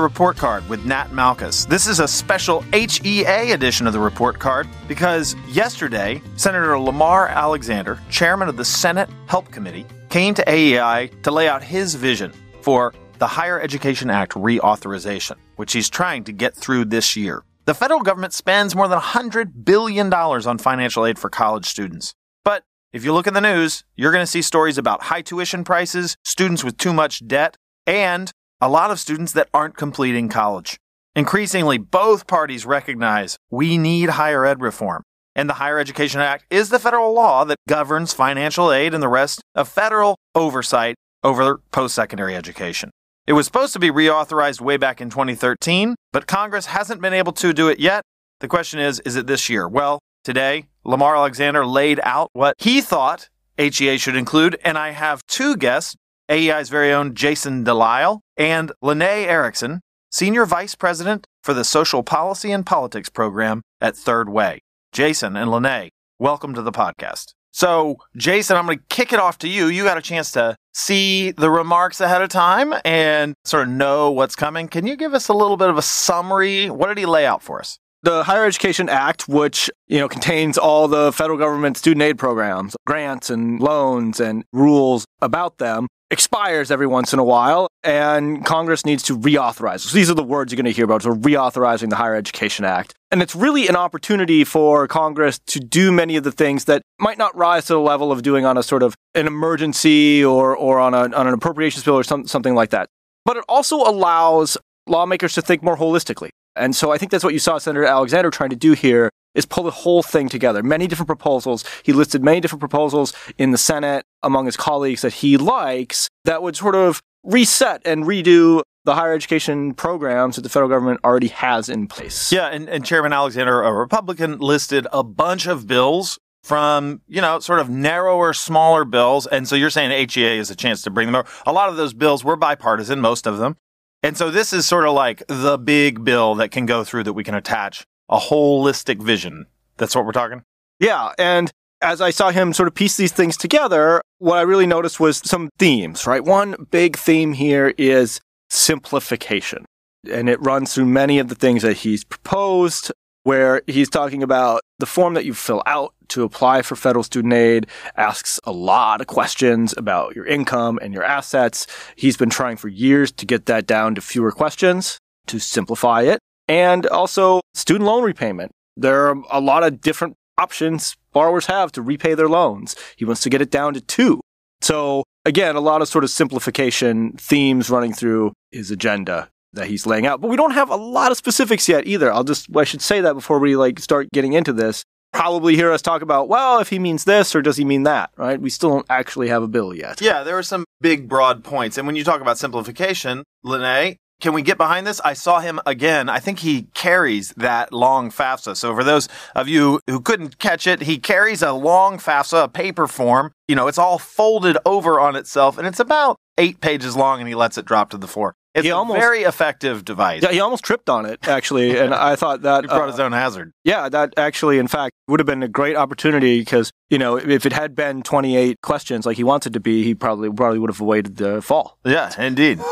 the Report Card with Nat Malkus. This is a special HEA edition of the Report Card because yesterday, Senator Lamar Alexander, chairman of the Senate Help Committee, came to AEI to lay out his vision for the Higher Education Act reauthorization, which he's trying to get through this year. The federal government spends more than $100 billion on financial aid for college students. But if you look in the news, you're going to see stories about high tuition prices, students with too much debt, and a lot of students that aren't completing college. Increasingly, both parties recognize we need higher ed reform. And the Higher Education Act is the federal law that governs financial aid and the rest of federal oversight over post secondary education. It was supposed to be reauthorized way back in 2013, but Congress hasn't been able to do it yet. The question is, is it this year? Well, today, Lamar Alexander laid out what he thought HEA should include, and I have two guests AEI's very own Jason Delisle, and Lanae Erickson, Senior Vice President for the Social Policy and Politics Program at Third Way. Jason and Lanae, welcome to the podcast. So, Jason, I'm going to kick it off to you. You got a chance to see the remarks ahead of time and sort of know what's coming. Can you give us a little bit of a summary? What did he lay out for us? the Higher Education Act, which you know contains all the federal government student aid programs, grants and loans and rules about them, expires every once in a while, and Congress needs to reauthorize. So these are the words you're going to hear about. So reauthorizing the Higher Education Act. And it's really an opportunity for Congress to do many of the things that might not rise to the level of doing on a sort of an emergency or, or on, a, on an appropriations bill or some, something like that. But it also allows lawmakers to think more holistically. And so I think that's what you saw Senator Alexander trying to do here is pull the whole thing together. Many different proposals. He listed many different proposals in the Senate among his colleagues that he likes that would sort of reset and redo the higher education programs that the federal government already has in place. Yeah, and, and Chairman Alexander, a Republican, listed a bunch of bills from, you know, sort of narrower, smaller bills. And so you're saying HEA is a chance to bring them over. A lot of those bills were bipartisan, most of them. And so this is sort of like the big bill that can go through that we can attach a holistic vision. That's what we're talking? Yeah. And as I saw him sort of piece these things together, what I really noticed was some themes, right? One big theme here is simplification. And it runs through many of the things that he's proposed, where he's talking about the form that you fill out to apply for federal student aid asks a lot of questions about your income and your assets. He's been trying for years to get that down to fewer questions to simplify it. And also student loan repayment. There are a lot of different options borrowers have to repay their loans. He wants to get it down to two. So again, a lot of sort of simplification themes running through his agenda that he's laying out. But we don't have a lot of specifics yet either. I'll just I should say that before we like start getting into this. Probably hear us talk about, well, if he means this or does he mean that, right? We still don't actually have a bill yet. Yeah, there are some big broad points. And when you talk about simplification, Lanae, can we get behind this? I saw him again. I think he carries that long FAFSA. So for those of you who couldn't catch it, he carries a long FAFSA, a paper form. You know, it's all folded over on itself and it's about eight pages long and he lets it drop to the floor. It's he a almost, very effective device. Yeah, he almost tripped on it actually, and I thought that he brought uh, his own hazard. Yeah, that actually, in fact, would have been a great opportunity because you know if it had been 28 questions like he wanted to be, he probably probably would have avoided the fall. Yeah, indeed.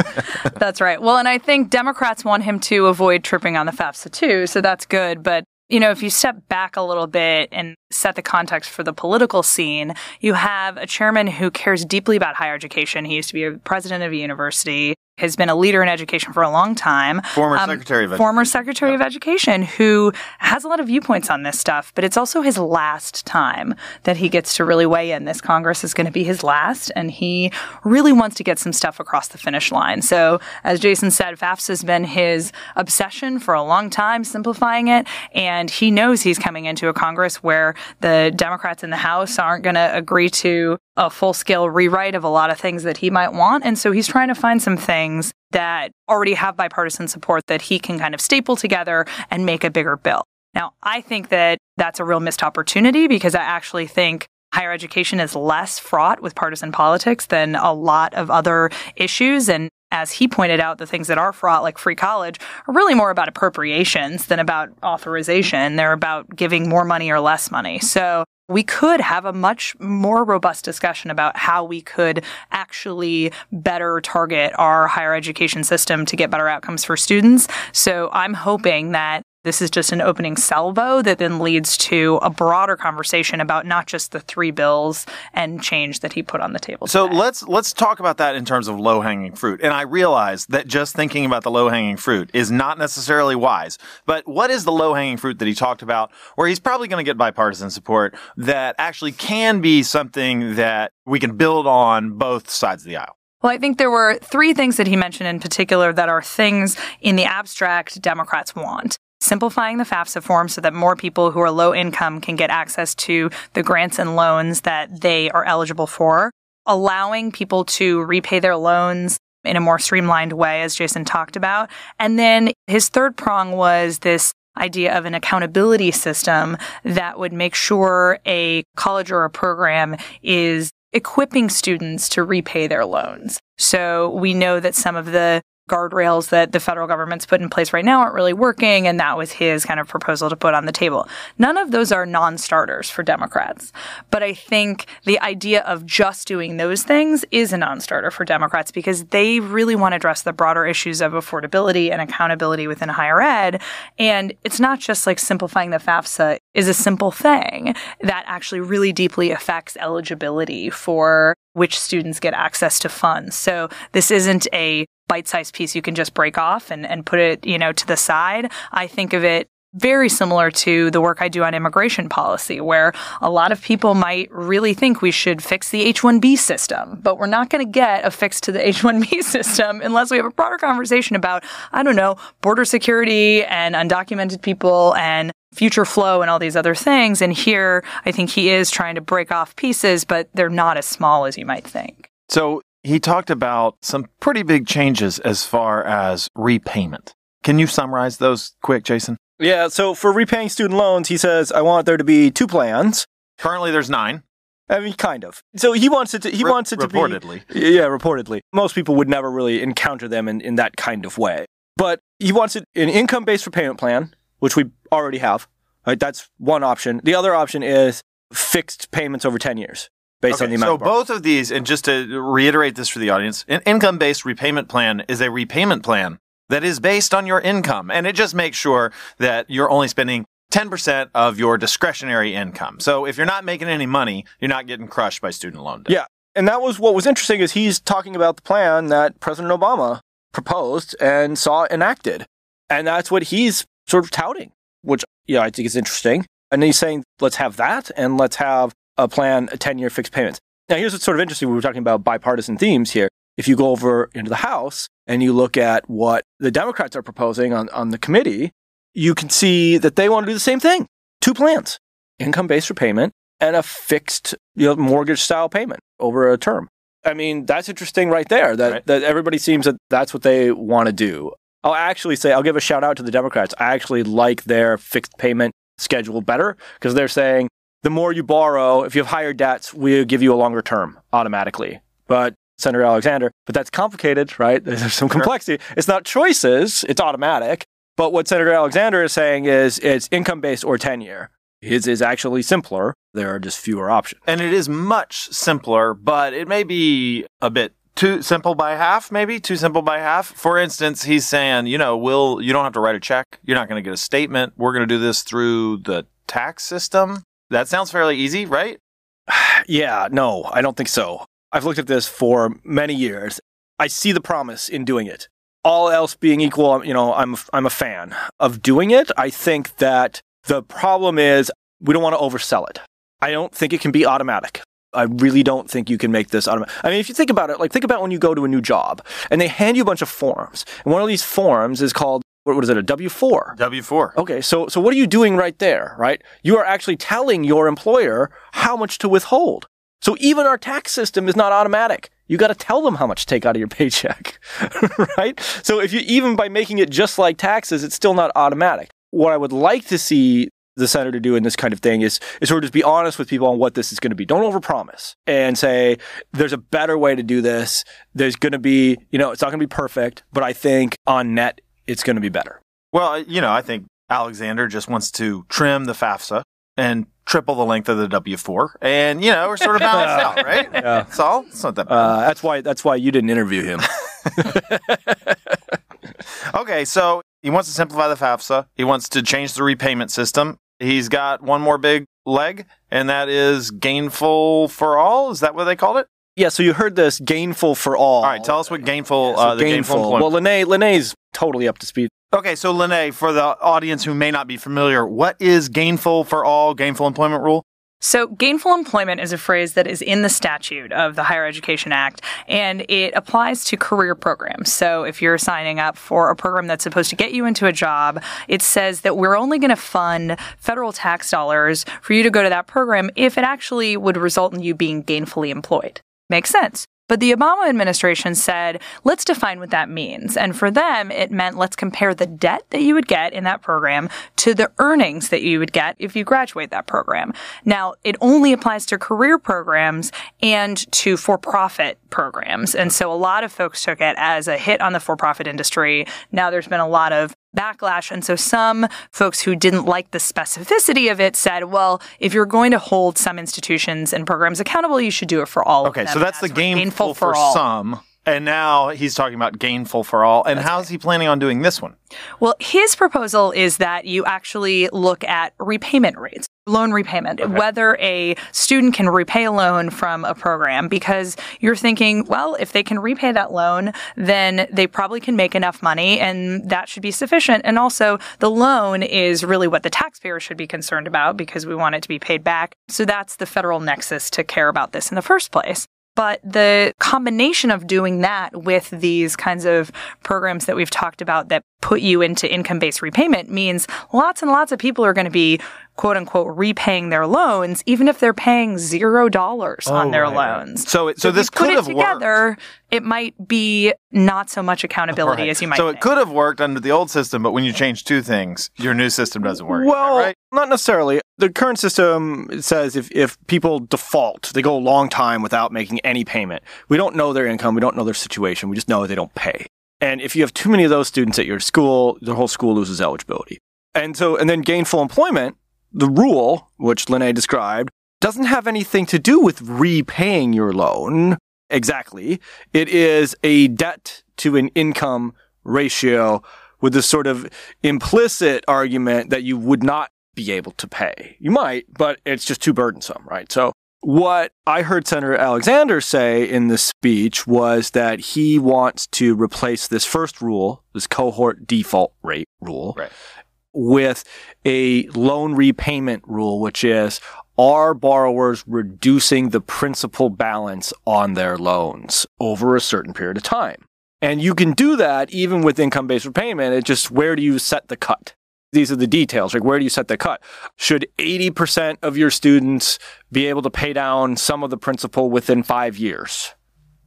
that's right. Well, and I think Democrats want him to avoid tripping on the FAFSA too, so that's good. But you know, if you step back a little bit and set the context for the political scene, you have a chairman who cares deeply about higher education. He used to be a president of a university has been a leader in education for a long time. Former um, Secretary of Education. Former Secretary yeah. of Education who has a lot of viewpoints on this stuff, but it's also his last time that he gets to really weigh in. This Congress is going to be his last, and he really wants to get some stuff across the finish line. So, as Jason said, FAFSA has been his obsession for a long time, simplifying it, and he knows he's coming into a Congress where the Democrats in the House aren't going to agree to a full scale rewrite of a lot of things that he might want. And so he's trying to find some things that already have bipartisan support that he can kind of staple together and make a bigger bill. Now, I think that that's a real missed opportunity because I actually think higher education is less fraught with partisan politics than a lot of other issues. And as he pointed out, the things that are fraught, like free college, are really more about appropriations than about authorization. They're about giving more money or less money. So we could have a much more robust discussion about how we could actually better target our higher education system to get better outcomes for students. So I'm hoping that this is just an opening salvo that then leads to a broader conversation about not just the three bills and change that he put on the table. So today. let's let's talk about that in terms of low hanging fruit. And I realize that just thinking about the low hanging fruit is not necessarily wise. But what is the low hanging fruit that he talked about, where he's probably going to get bipartisan support that actually can be something that we can build on both sides of the aisle? Well, I think there were three things that he mentioned in particular that are things in the abstract Democrats want simplifying the FAFSA form so that more people who are low income can get access to the grants and loans that they are eligible for, allowing people to repay their loans in a more streamlined way, as Jason talked about. And then his third prong was this idea of an accountability system that would make sure a college or a program is equipping students to repay their loans. So we know that some of the guardrails that the federal government's put in place right now aren't really working. And that was his kind of proposal to put on the table. None of those are non starters for Democrats. But I think the idea of just doing those things is a non starter for Democrats because they really want to address the broader issues of affordability and accountability within higher ed. And it's not just like simplifying the FAFSA is a simple thing that actually really deeply affects eligibility for which students get access to funds. So this isn't a bite-sized piece you can just break off and, and put it, you know, to the side. I think of it very similar to the work I do on immigration policy, where a lot of people might really think we should fix the H-1B system, but we're not going to get a fix to the H-1B system unless we have a broader conversation about, I don't know, border security and undocumented people and future flow and all these other things. And here, I think he is trying to break off pieces, but they're not as small as you might think. So he talked about some pretty big changes as far as repayment. Can you summarize those quick, Jason? Yeah, so for repaying student loans, he says, I want there to be two plans. Currently, there's nine. I mean, kind of. So he wants it to. He Re- wants it to be reportedly. Yeah, reportedly. Most people would never really encounter them in, in that kind of way. But he wants it an income-based repayment plan, which we already have. Right, that's one option. The other option is fixed payments over ten years based Okay, on the amount. so of both of these, and just to reiterate this for the audience, an income-based repayment plan is a repayment plan that is based on your income, and it just makes sure that you're only spending 10% of your discretionary income. So if you're not making any money, you're not getting crushed by student loan debt. Yeah. And that was what was interesting is he's talking about the plan that President Obama proposed and saw enacted. And that's what he's sort of touting, which yeah, I think is interesting. And he's saying, let's have that and let's have a plan, a 10 year fixed payments. Now, here's what's sort of interesting. We were talking about bipartisan themes here. If you go over into the House and you look at what the Democrats are proposing on, on the committee, you can see that they want to do the same thing. Two plans, income based repayment and a fixed you know, mortgage style payment over a term. I mean, that's interesting right there that, Right. that everybody seems that that's what they want to do. I'll actually say, I'll give a shout out to the Democrats. I actually like their fixed payment schedule better because they're saying the more you borrow, if you have higher debts, we'll give you a longer term automatically. But Senator Alexander, but that's complicated, right? There's some complexity. It's not choices, it's automatic. But what Senator Alexander is saying is it's income based or 10 year. His is actually simpler. There are just fewer options. And it is much simpler, but it may be a bit too simple by half, maybe too simple by half. For instance, he's saying, you know, we'll, you don't have to write a check. You're not going to get a statement. We're going to do this through the tax system. That sounds fairly easy, right? Yeah, no, I don't think so. I've looked at this for many years. I see the promise in doing it. All else being equal, you know, I'm I'm a fan of doing it. I think that the problem is we don't want to oversell it. I don't think it can be automatic. I really don't think you can make this automatic. I mean, if you think about it, like think about when you go to a new job and they hand you a bunch of forms, and one of these forms is called what, what is it, a W four? W4. Okay, so so what are you doing right there, right? You are actually telling your employer how much to withhold. So even our tax system is not automatic. You got to tell them how much to take out of your paycheck, right? So if you even by making it just like taxes, it's still not automatic. What I would like to see the senator to do in this kind of thing is, is sort of just be honest with people on what this is going to be. Don't overpromise and say there's a better way to do this. There's going to be, you know, it's not going to be perfect, but I think on net it's going to be better. Well, you know, I think Alexander just wants to trim the FAFSA and triple the length of the W four, and you know we're sort of balanced out, right? Yeah. That's all. It's not that bad. Uh, that's why. That's why you didn't interview him. Okay, so he wants to simplify the FAFSA. He wants to change the repayment system. He's got one more big leg, and that is gainful for all. Is that what they called it? Yeah. So you heard this gainful for all. All right, tell us what gainful, So uh, the gainful, employment. Well, Lanae, Lanae's totally up to speed. okay, so Lanae, for the audience who may not be familiar, what is gainful for all, gainful employment rule? So, gainful employment is a phrase that is in the statute of the Higher Education Act, and it applies to career programs. So, if you're signing up for a program that's supposed to get you into a job, it says that we're only going to fund federal tax dollars for you to go to that program if it actually would result in you being gainfully employed. Makes sense. But the Obama administration said, let's define what that means. And for them, it meant let's compare the debt that you would get in that program to the earnings that you would get if you graduate that program. Now, it only applies to career programs and to for-profit programs. And so a lot of folks took it as a hit on the for-profit industry. Now there's been a lot of backlash. And so some folks who didn't like the specificity of it said, well, if you're going to hold some institutions and programs accountable, you should do it for all of Okay, so that's the gainful, for, all. some. And now he's talking about gainful for all. And how's he planning on doing this one? Well, his proposal is that you actually look at repayment rates, loan repayment, whether a student can repay a loan from a program because you're thinking, well, if they can repay that loan, then they probably can make enough money and that should be sufficient. And also the loan is really what the taxpayer should be concerned about because we want it to be paid back. So that's the federal nexus to care about this in the first place. But the combination of doing that with these kinds of programs that we've talked about that put you into income based repayment means lots and lots of people are going to be quote unquote repaying their loans, even if they're paying zero dollars on oh, their right, right. loans. So, it, so, if this you put could it have together, it might be not so much accountability worked. as you might So it could have worked under the old system, but when you change two things, your new system doesn't work. Is that Well, right? not necessarily. The current system says if, if people default, they go a long time without making any payment. We don't know their income. We don't know their situation. We just know they don't pay. And if you have too many of those students at your school, the whole school loses eligibility. And so, and then gainful employment, the rule, which Lanae described, doesn't have anything to do with repaying your loan exactly. It is a debt to an income ratio with this sort of implicit argument that you would not be able to pay. You might, but it's just too burdensome, right? So what I heard Senator Alexander say in this speech was that he wants to replace this first rule, this cohort default rate rule, Right. with a loan repayment rule, which is are borrowers reducing the principal balance on their loans over a certain period of time? And you can do that even with income based repayment. It's just where do you set the cut? These are the details. Like, where do you set the cut? Should 80% of your students be able to pay down some of the principal within five years?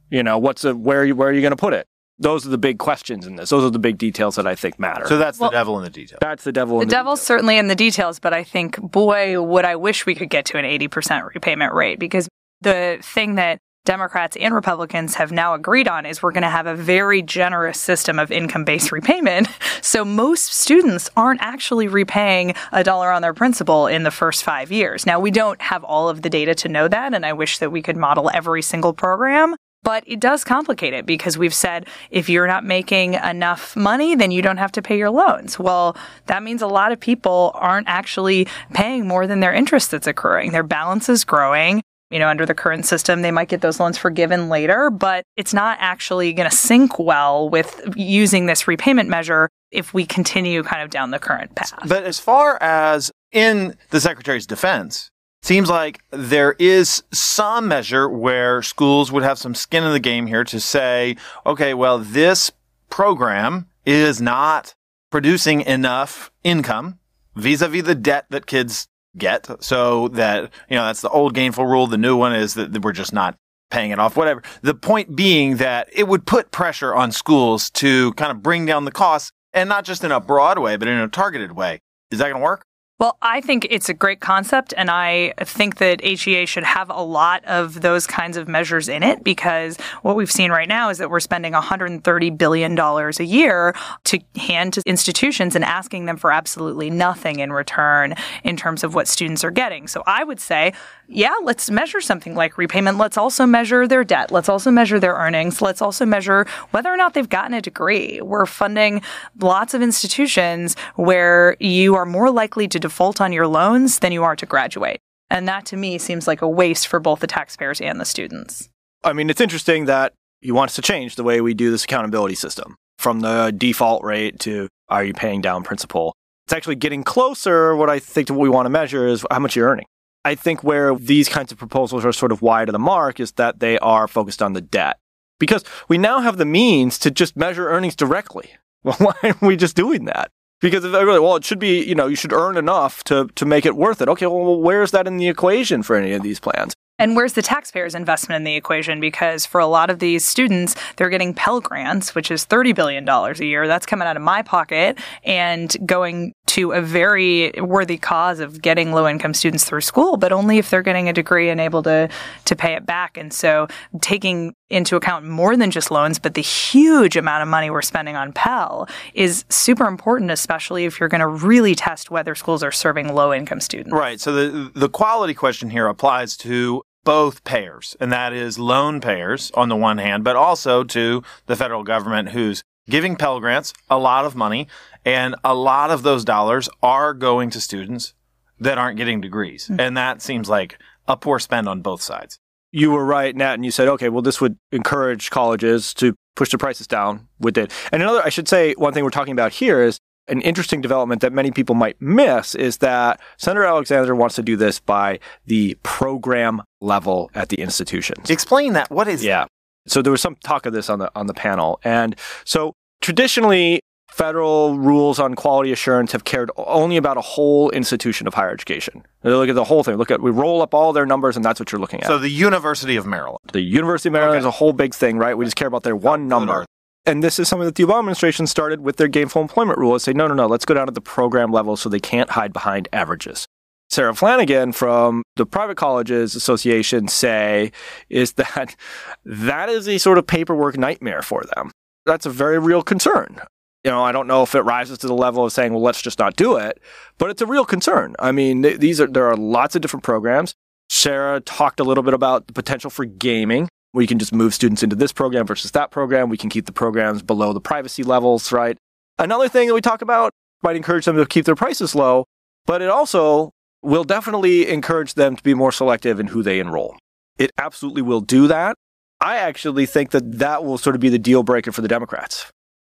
You know, what's a, where, are you, where are you going to put it? Those are the big questions in this. Those are the big details that I think matter. So that's Well- the devil in the details. that's the devil The the devil's details. certainly in the details, but I think, boy, would I wish we could get to an 80% repayment rate because the thing that Democrats and Republicans have now agreed on is we're going to have a very generous system of income based repayment. So most students aren't actually repaying a dollar on their principal in the first five years. Now, we don't have all of the data to know that, and I wish that we could model every single program. But it does complicate it because we've said if you're not making enough money, then you don't have to pay your loans. Well, that means a lot of people aren't actually paying more than their interest that's accruing. Their balance is growing. You know, under the current system, they might get those loans forgiven later, but it's not actually going to sync well with using this repayment measure if we continue kind of down the current path. But as far as in the secretary's defense, seems like there is some measure where schools would have some skin in the game here to say, okay, well, this program is not producing enough income vis-a-vis the debt that kids get. So that, you know, that's the old gainful rule. The new one is that we're just not paying it off, whatever. The point being that it would put pressure on schools to kind of bring down the costs and not just in a broad way, but in a targeted way. Is that going to work? Well, I think it's a great concept, and I think that HEA should have a lot of those kinds of measures in it because what we've seen right now is that we're spending $130 billion a year to hand to institutions and asking them for absolutely nothing in return in terms of what students are getting. So I would say, yeah, let's measure something like repayment. Let's also measure their debt. Let's also measure their earnings. Let's also measure whether or not they've gotten a degree. We're funding lots of institutions where you are more likely to default on your loans than you are to graduate. And that to me seems like a waste for both the taxpayers and the students. I mean, it's interesting that he wants to change the way we do this accountability system from the default rate to are you paying down principal? It's actually getting closer. What I think to what we want to measure is how much you're earning. I think where these kinds of proposals are sort of wide of the mark is that they are focused on the debt. Because we now have the means to just measure earnings directly. Well, why aren't we just doing that? Because if really, well, it should be, you know, you should earn enough to, to make it worth it. Okay, well, where's that in the equation for any of these plans? And where's the taxpayers' investment in the equation? Because for a lot of these students, they're getting Pell Grants, which is $30 billion a year. That's coming out of my pocket and going to a very worthy cause of getting low income students through school, but only if they're getting a degree and able to, to pay it back. And so taking into account more than just loans, but the huge amount of money we're spending on Pell is super important, especially if you're going to really test whether schools are serving low income students. Right. So the the quality question here applies to both payers, and that is loan payers on the one hand, but also to the federal government who's giving Pell Grants a lot of money, and a lot of those dollars are going to students that aren't getting degrees. Mm-hmm. And that seems like a poor spend on both sides you were right, Nat, and you said, okay, well, this would encourage colleges to push the prices down with it. And another, I should say, one thing we're talking about here is an interesting development that many people might miss is that Senator Alexander wants to do this by the program level at the institutions. Explain that. What is yeah? So there was some talk of this on the on the panel, and so traditionally federal rules on quality assurance have cared only about a whole institution of higher education. They look at the whole thing. Look at we roll up all their numbers, and that's what you're looking at. So the University of Maryland. The University of Maryland okay. is a whole big thing, right? We just care about their one number. And this is something that the Obama administration started with their gainful employment rule. and say, no, no, no, let's go down to the program level so they can't hide behind averages. Sarah Flanagan from the Private Colleges Association say is that that is a sort of paperwork nightmare for them. That's a very real concern you know, I don't know if it rises to the level of saying, well, let's just not do it, but it's a real concern. I mean, th- these are there are lots of different programs. Sarah talked a little bit about the potential for gaming. We can just move students into this program versus that program. We can keep the programs below the privacy levels, right? Another thing that we talk about might encourage them to keep their prices low, but it also will definitely encourage them to be more selective in who they enroll. It absolutely will do that. I actually think that that will sort of be the deal breaker for the Democrats.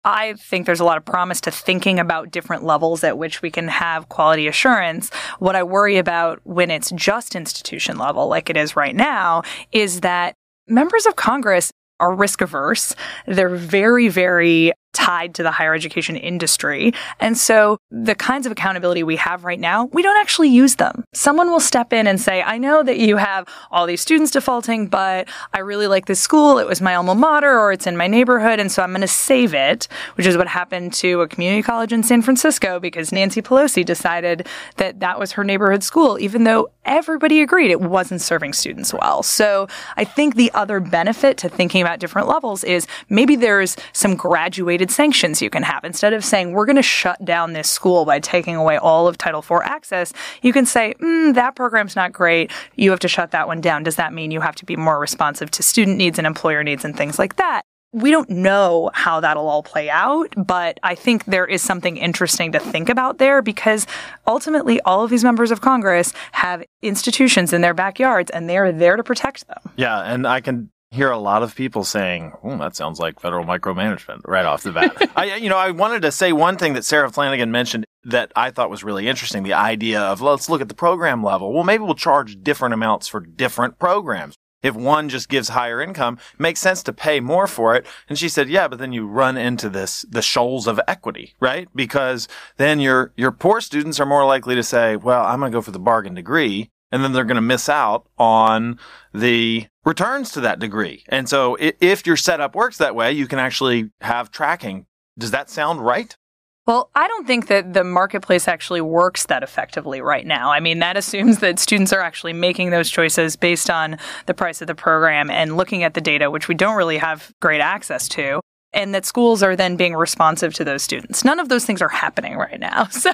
I think there's a lot of promise to thinking about different levels at which we can have quality assurance. What I worry about when it's just institution level, like it is right now, is that members of Congress are risk averse. They're very, very tied to the higher education industry. And so the kinds of accountability we have right now, we don't actually use them. Someone will step in and say, I know that you have all these students defaulting, but I really like this school. It was my alma mater or it's in my neighborhood. And so I'm going to save it, which is what happened to a community college in San Francisco because Nancy Pelosi decided that that was her neighborhood school, even though everybody agreed it wasn't serving students well. So I think the other benefit to thinking about different levels is maybe there's some graduated sanctions you can have. Instead of saying, we're going to shut down this school by taking away all of Title IV access, you can say, mm, that program's not great. You have to shut that one down. Does that mean you have to be more responsive to student needs and employer needs and things like that? We don't know how that'll all play out, but I think there is something interesting to think about there because ultimately all of these members of Congress have institutions in their backyards and they're there to protect them. Yeah, and I can hear a lot of people saying, oh, that sounds like federal micromanagement right off the bat. I, you know, I wanted to say one thing that Sarah Flanagan mentioned that I thought was really interesting. The idea of let's look at the program level. Well, maybe we'll charge different amounts for different programs. If one just gives higher income, makes sense to pay more for it. And she said, yeah, but then you run into this, the shoals of equity, right? Because then your, your poor students are more likely to say, well, I'm going to go for the bargain degree and then they're going to miss out on the returns to that degree. And so if your setup works that way, you can actually have tracking. Does that sound right? Well, I don't think that the marketplace actually works that effectively right now. I mean, that assumes that students are actually making those choices based on the price of the program and looking at the data, which we don't really have great access to. And that schools are then being responsive to those students. None of those things are happening right now. So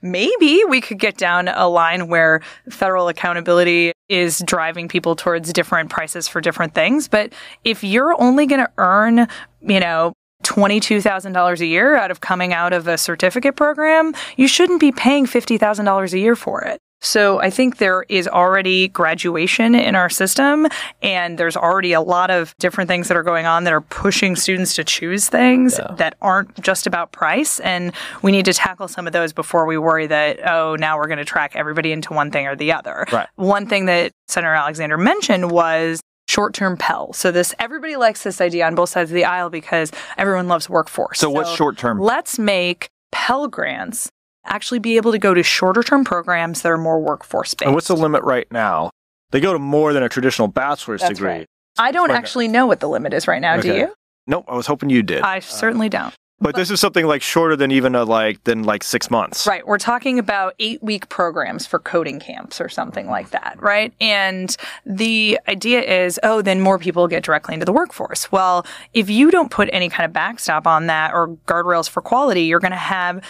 maybe we could get down a line where federal accountability is driving people towards different prices for different things. But if you're only going to earn, you know, $22,000 a year out of coming out of a certificate program, you shouldn't be paying $50,000 a year for it. So I think there is already graduation in our system and there's already a lot of different things that are going on that are pushing students to choose things yeah. that aren't just about price. And we need to tackle some of those before we worry that, oh, now we're going to track everybody into one thing or the other. Right. One thing that Senator Alexander mentioned was short-term Pell. So this everybody likes this idea on both sides of the aisle because everyone loves workforce. So, so what's short-term? Let's make Pell grants actually be able to go to shorter-term programs that are more workforce-based. And what's the limit right now? They go to more than a traditional bachelor's That's degree. Right. I don't actually know what the limit is right now. Okay. Do you? Nope. I was hoping you did. I uh, certainly don't. But, this is something like shorter than even a like than like six months. Right. We're talking about eight week programs for coding camps or something like that, right? And the idea is, oh, then more people get directly into the workforce. Well, if you don't put any kind of backstop on that or guardrails for quality, you're going to have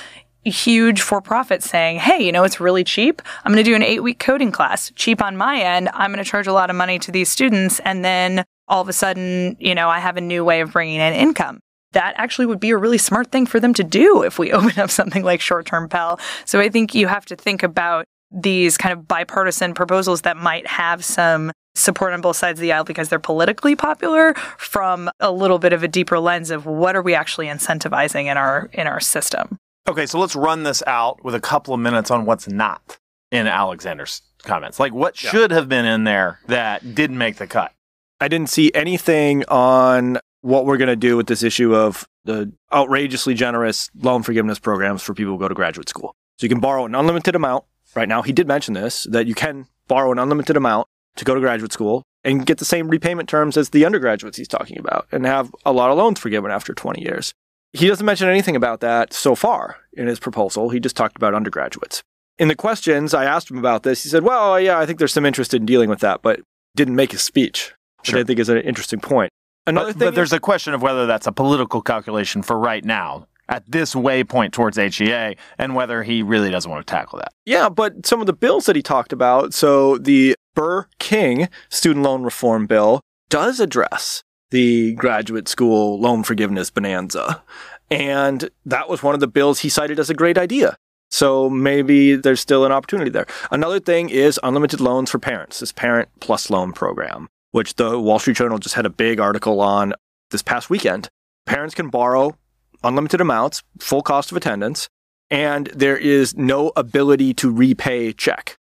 huge for profit saying, Hey, you know, it's really cheap. I'm going to do an eight week coding class. Cheap on my end. I'm going to charge a lot of money to these students. And then all of a sudden, you know, I have a new way of bringing in income that actually would be a really smart thing for them to do if we open up something like short term Pell. So I think you have to think about these kind of bipartisan proposals that might have some support on both sides of the aisle because they're politically popular from a little bit of a deeper lens of what are we actually incentivizing in our in our system. Okay, so let's run this out with a couple of minutes on what's not in Alexander's comments. Like what yeah. should have been in there that didn't make the cut. I didn't see anything on what we're going to do with this issue of the outrageously generous loan forgiveness programs for people who go to graduate school. So you can borrow an unlimited amount. Right now, he did mention this that you can borrow an unlimited amount to go to graduate school and get the same repayment terms as the undergraduates he's talking about and have a lot of loans forgiven after 20 years. He doesn't mention anything about that so far in his proposal. He just talked about undergraduates. In the questions, I asked him about this. He said, well, yeah, I think there's some interest in dealing with that, but didn't make a speech, which I think is an interesting point. Another but, thing, but there's a question of whether that's a political calculation for right now at this waypoint towards HEA and whether he really doesn't want to tackle that. Yeah, but some of the bills that he talked about, so the Burr King student loan reform bill does address the graduate school loan forgiveness bonanza. And that was one of the bills he cited as a great idea. So maybe there's still an opportunity there. Another thing is unlimited loans for parents, this parent plus loan program which the Wall Street Journal just had a big article on this past weekend. Parents can borrow unlimited amounts, full cost of attendance, and there is no ability to repay check.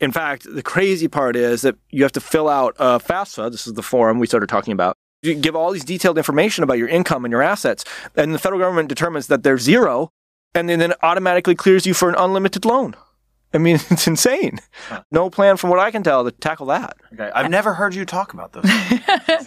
In fact, the crazy part is that you have to fill out a FAFSA. This is the form we started talking about. You give all these detailed information about your income and your assets, and the federal government determines that they're zero, and then, then automatically clears you for an unlimited loan. I mean, it's insane. Huh. No plan, from what I can tell, to tackle that. Okay, I've never heard you talk about this.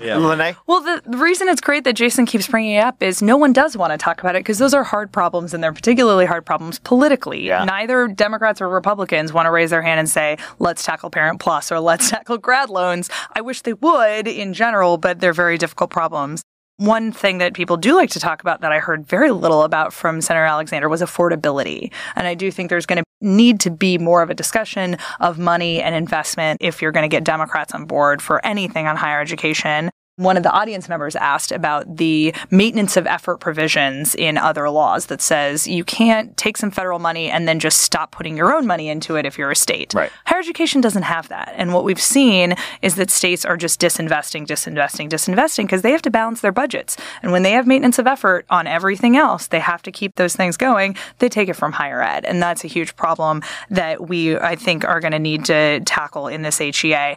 yeah. Lanae? Well, the, the, reason it's great that Jason keeps bringing it up is no one does want to talk about it because those are hard problems, and they're particularly hard problems politically. Yeah. Neither Democrats or Republicans want to raise their hand and say, "Let's tackle Parent Plus" or "Let's tackle grad loans." I wish they would in general, but they're very difficult problems. One thing that people do like to talk about that I heard very little about from Senator Alexander was affordability. And I do think there's going to need to be more of a discussion of money and investment if you're going to get Democrats on board for anything on higher education one of the audience members asked about the maintenance of effort provisions in other laws that says you can't take some federal money and then just stop putting your own money into it if you're a state. Right. Higher education doesn't have that. And what we've seen is that states are just disinvesting, disinvesting, disinvesting because they have to balance their budgets. And when they have maintenance of effort on everything else, they have to keep those things going. They take it from higher ed. And that's a huge problem that we, I think, are going to need to tackle in this HEA.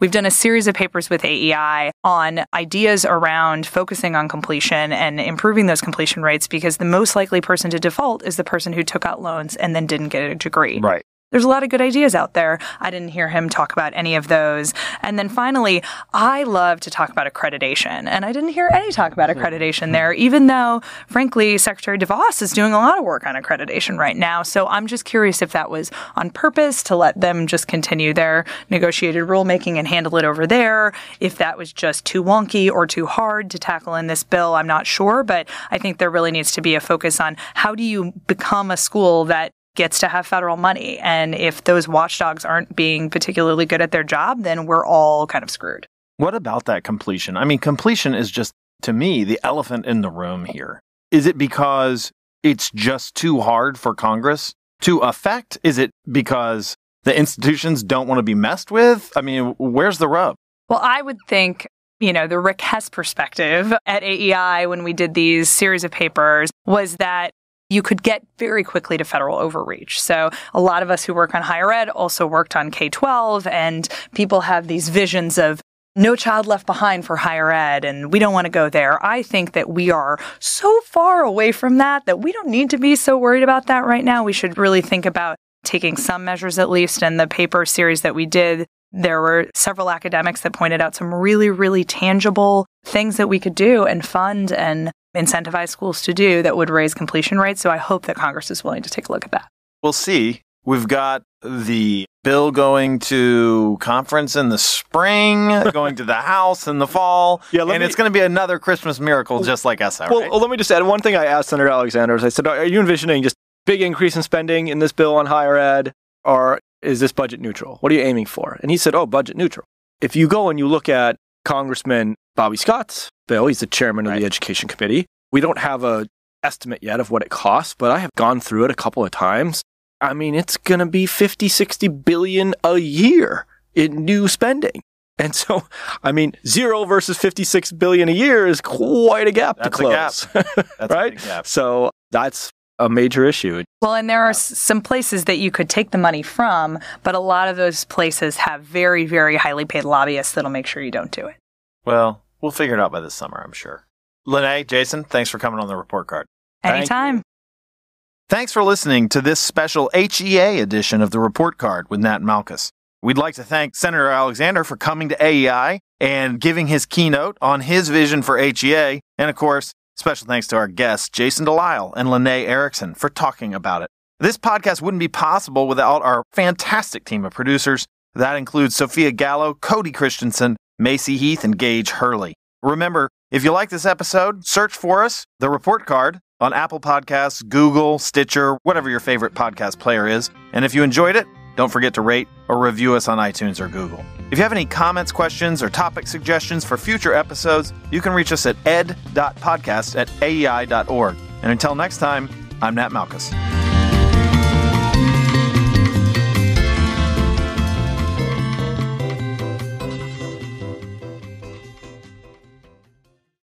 We've done a series of papers with AEI on ideas around focusing on completion and improving those completion rates because the most likely person to default is the person who took out loans and then didn't get a degree. Right. There's a lot of good ideas out there. I didn't hear him talk about any of those. And then finally, I love to talk about accreditation. And I didn't hear any talk about accreditation there, even though, frankly, Secretary DeVos is doing a lot of work on accreditation right now. So I'm just curious if that was on purpose to let them just continue their negotiated rulemaking and handle it over there. If that was just too wonky or too hard to tackle in this bill, I'm not sure. But I think there really needs to be a focus on how do you become a school that gets to have federal money. And if those watchdogs aren't being particularly good at their job, then we're all kind of screwed. What about that completion? I mean, completion is just, to me, the elephant in the room here. Is it because it's just too hard for Congress to affect? Is it because the institutions don't want to be messed with? I mean, where's the rub? Well, I would think you know, the Rick Hess perspective at AEI when we did these series of papers was that you could get very quickly to federal overreach. So a lot of us who work on higher ed also worked on K 12 and people have these visions of no child left behind for higher ed and we don't want to go there. I think that we are so far away from that that we don't need to be so worried about that right now. We should really think about taking some measures at least. And the paper series that we did, there were several academics that pointed out some really, really tangible things that we could do and fund and incentivize schools to do that would raise completion rates. So I hope that Congress is willing to take a look at that. We'll see. We've got the bill going to conference in the spring, going to the House in the fall. Yeah, and me, it's going to be another Christmas miracle just like SI. Well, right? well, let me just add one thing I asked Senator Alexander. is I said, Are you envisioning just big increase in spending in this bill on higher ed, or is this budget neutral? What are you aiming for? And he said, Oh, budget neutral. If you go and you look at Congressman Bobby Scott's bill, he's the chairman of right. the Education Committee. We don't have a estimate yet of what it costs, but I have gone through it a couple of times. I mean, it's going to be 50, 60 billion a year in new spending. And so, I mean, zero versus 56 billion a year is quite a gap that's to close. A gap. That's right? Gap. So that's a major issue. Well, and there are some places that you could take the money from, but a lot of those places have very, very highly paid lobbyists that'll make sure you don't do it. Well, we'll figure it out by this summer, I'm sure. Lanae, Jason, thanks for coming on the report card. Anytime. Thanks for listening to this special HEA edition of the report card with Nat Malkus. We'd like to thank Senator Alexander for coming to AEI and giving his keynote on his vision for HEA. And of course, special thanks to our guests, Jason Delisle and Lanae Erickson, for talking about it. This podcast wouldn't be possible without our fantastic team of producers. That includes Sophia Gallo, Cody Christensen, Macy Heath, and Gage Hurley. Remember, if you like this episode, search for us, The Report Card, on Apple Podcasts, Google, Stitcher, whatever your favorite podcast player is. And if you enjoyed it, don't forget to rate or review us on iTunes or Google. If you have any comments, questions, or topic suggestions for future episodes, you can reach us at ed.podcast at aei.org. And until next time, I'm Nat Malkus.